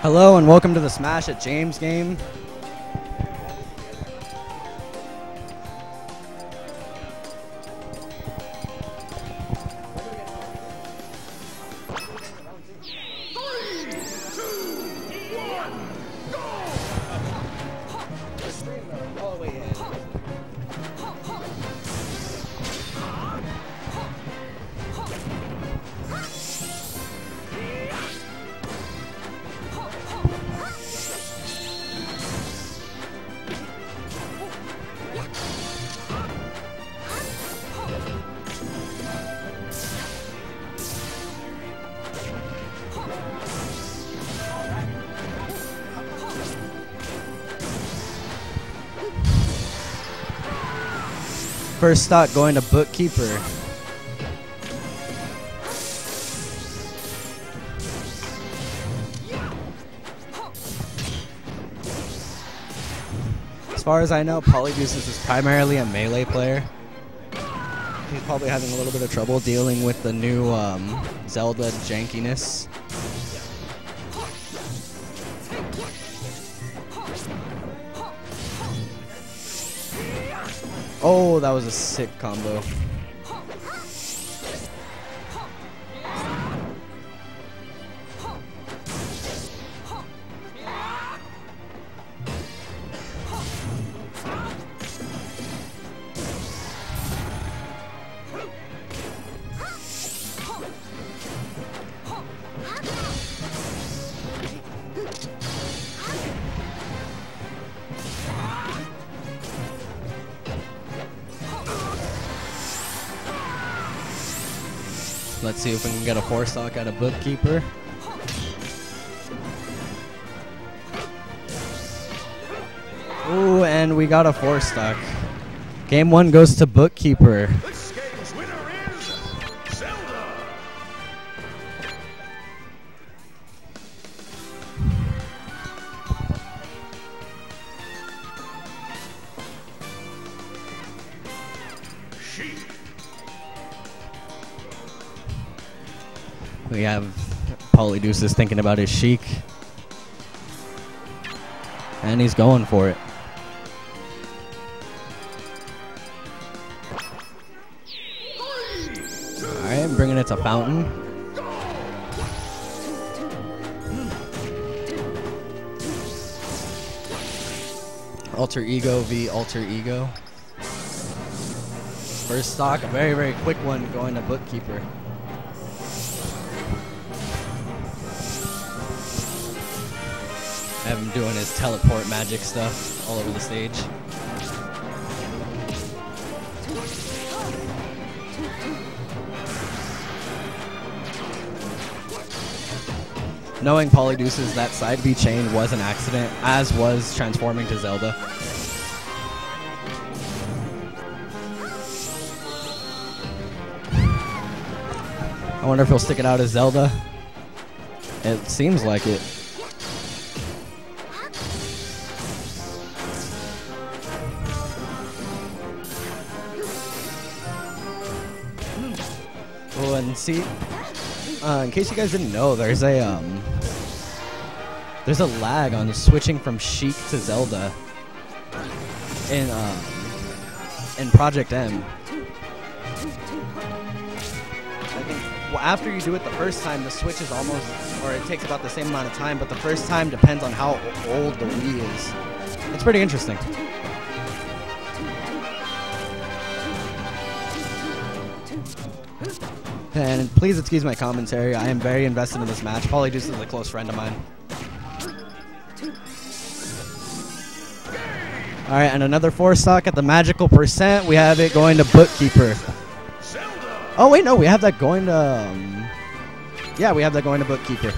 Hello and welcome to the Smash at James game. First stock going to Bookkeeper. As far as I know, Polydeuces is primarily a melee player. He's probably having a little bit of trouble dealing with the new um, Zelda jankiness. Oh, that was a sick combo. Let's see if we can get a four stock out of Bookkeeper. Ooh, and we got a four stock. Game one goes to Bookkeeper. This We have Polydeuces thinking about his Sheik. And he's going for it. Alright, bringing it to Fountain. Alter Ego v Alter Ego. First stock, a very, very quick one going to Bookkeeper. Have him doing his teleport magic stuff all over the stage. Knowing Polydeuces that side B chain was an accident, as was transforming to Zelda. I wonder if he'll stick it out as Zelda. It seems like it. Oh, and see, uh, in case you guys didn't know, there's a um, there's a lag on switching from Sheik to Zelda in um, in Project M. well, after you do it the first time, the switch is almost, or it takes about the same amount of time, but the first time depends on how old the Wii is. It's pretty interesting. And please excuse my commentary. I am very invested in this match. Polydeuce is a close friend of mine. All right, and another four stock at the magical percent. We have it going to Bookkeeper. Oh wait, no, we have that going to. Um, yeah, we have that going to Bookkeeper.